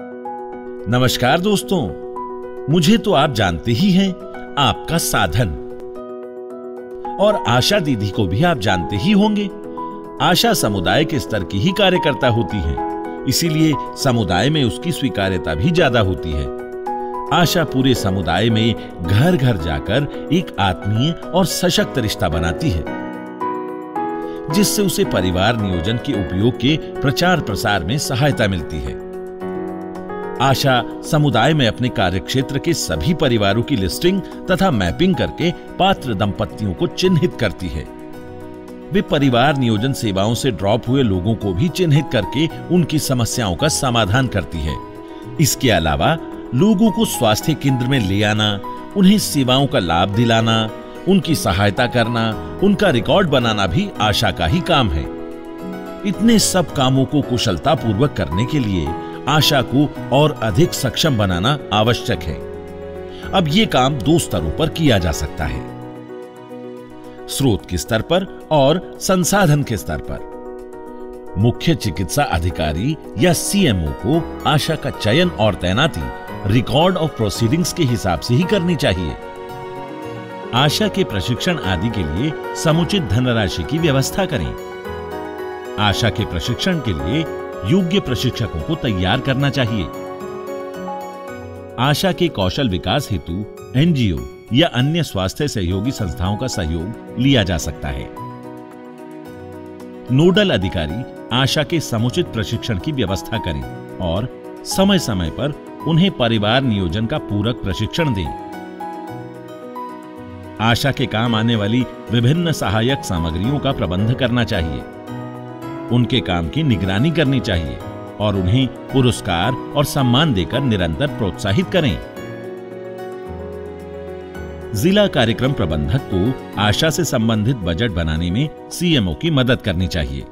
नमस्कार दोस्तों, मुझे तो आप जानते ही हैं, आपका साधन। और आशा दीदी को भी आप जानते ही होंगे, आशा समुदाय के स्तर की ही कार्यकर्ता होती है, इसीलिए समुदाय में उसकी स्वीकार्यता भी ज़्यादा होती है। आशा पूरे समुदाय में घर घर जाकर एक आत्मीय और सशक्त रिश्ता बनाती है, जिससे उसे परिवार नियोजन के उपयोग के प्रचार प्रसार में सहायता मिलती है। आशा समुदाय में अपने कार्यक्षेत्र के सभी परिवारों की लिस्टिंग तथा मैपिंग करके पात्र दंपतियों को चिन्हित करती है। वे परिवार नियोजन सेवाओं से ड्रॉप हुए लोगों को भी चिन्हित करके उनकी समस्याओं का समाधान करती है। इसके अलावा लोगों को स्वास्थ्य केंद्र में ले आना, उन्हें सेवाओं का लाभ दिलाना, उनकी सहायता करना, उनका रिकॉर्ड बनाना भी आशा का ही काम है। इतने सब कामों को कुशलता पूर्वक करने के लिए आशा को और अधिक सक्षम बनाना आवश्यक है। अब यह काम दो स्तरों पर किया जा सकता है। स्रोत के स्तर पर और संसाधन के स्तर पर। मुख्य चिकित्सा अधिकारी या सीएमओ को आशा का चयन और तैनाती रिकॉर्ड ऑफ़ प्रोसीडिंग्स के हिसाब से ही करनी चाहिए। आशा के प्रशिक्षण आदि के लिए समुचित धनराशि की व्यवस्था करें। आशा के प्रशिक्षण के लिए योग्य प्रशिक्षकों को तैयार करना चाहिए। आशा के कौशल विकास हेतु एनजीओ या अन्य स्वास्थ्य सहयोगी संस्थाओं का सहयोग लिया जा सकता है। नोडल अधिकारी आशा के समुचित प्रशिक्षण की व्यवस्था करें और समय समय पर उन्हें परिवार नियोजन का पूरक प्रशिक्षण दें। आशा के काम आने वाली विभिन्न सहायक सामग्रियों का प्रबंध करना चाहिए। उनके काम की निगरानी करनी चाहिए और उन्हें पुरस्कार और सम्मान देकर निरंतर प्रोत्साहित करें। जिला कार्यक्रम प्रबंधक को आशा से संबंधित बजट बनाने में सीएमओ की मदद करनी चाहिए।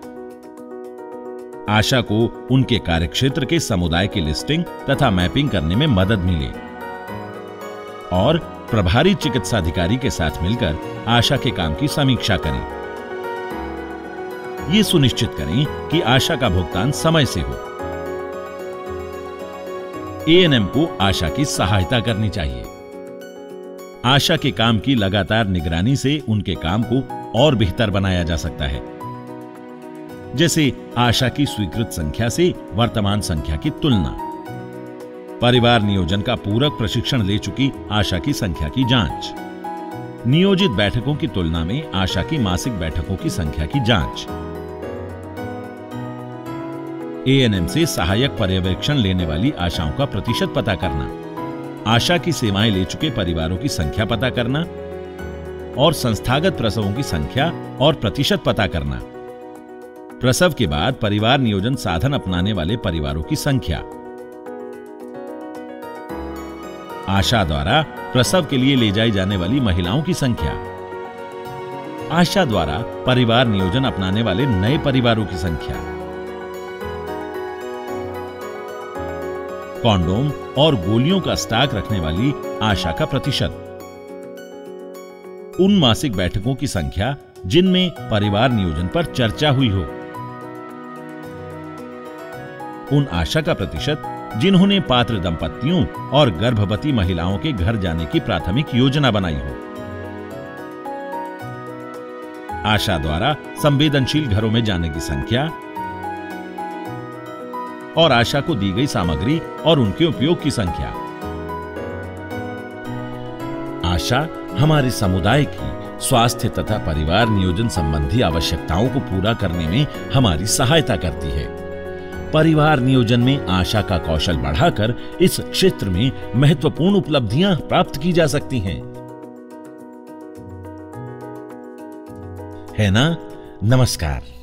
आशा को उनके कार्यक्षेत्र के समुदाय की लिस्टिंग तथा मैपिंग करने में मदद मिले। और प्रभारी चिकित्सा अधिकारी के साथ मिलकर आशा के काम की समीक्षा करें। ये सुनिश्चित करें कि आशा का भुगतान समय से हो। एएनएम को आशा की सहायता करनी चाहिए। आशा के काम की लगातार निगरानी से उनके काम को और बेहतर बनाया जा सकता है। जैसे आशा की स्वीकृत संख्या से वर्तमान संख्या की तुलना। परिवार नियोजन का पूरक प्रशिक्षण ले चुकी आशा की संख्या की जाँच। नियोजित बैठकों की तुलना में आशा की मासिक बैठकों की संख्या की जाँच। एएनएम से सहायक पर्यवेक्षण लेने वाली आशाओं का प्रतिशत पता करना, आशा की सेवाएँ ले चुके परिवारों की संख्या पता करना, और संस्थागत प्रसवों की संख्या और प्रतिशत पता करना। प्रसव के बाद परिवार नियोजन साधन अपनाने वाले परिवारों की संख्या। आशा द्वारा प्रसव के लिए ले जाई जाने वाली महिलाओं की संख्या। आशा द्वारा परिवार नियोजन अपनाने वाले नए परिवारों की संख्या। कॉन्डोम और गोलियों का स्टॉक रखने वाली आशा का प्रतिशत। उन मासिक बैठकों की संख्या जिनमें परिवार नियोजन पर चर्चा हुई हो। उन आशा का प्रतिशत जिन्होंने पात्र दंपतियों और गर्भवती महिलाओं के घर जाने की प्राथमिक योजना बनाई हो। आशा द्वारा संवेदनशील घरों में जाने की संख्या और आशा को दी गई सामग्री और उनके उपयोग की संख्या। आशा, हमारे समुदाय की स्वास्थ्य तथा परिवार नियोजन संबंधी आवश्यकताओं को पूरा करने में हमारी सहायता करती है। परिवार नियोजन में आशा का कौशल बढ़ाकर इस क्षेत्र में महत्वपूर्ण उपलब्धियाँ प्राप्त की जा सकती हैं। है ना? नमस्कार।